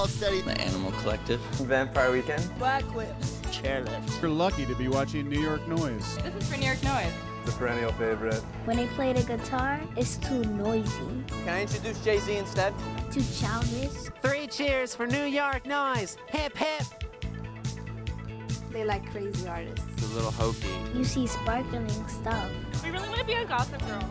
Hold Steady. The Animal Collective. Vampire Weekend. Black lips. Chairlift. You're lucky to be watching New York Noise. This is for New York Noise. The perennial favorite. When they play the guitar, it's too noisy. Can I introduce Jay-Z instead? Too childish. Three cheers for New York Noise. Hip hip. They like crazy artists. It's a little hokey. You see sparkling stuff. We really want to be a Gossip Girl.